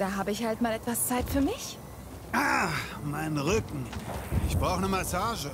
Da habe ich halt mal etwas Zeit für mich. Ah, mein Rücken. Ich brauche eine Massage.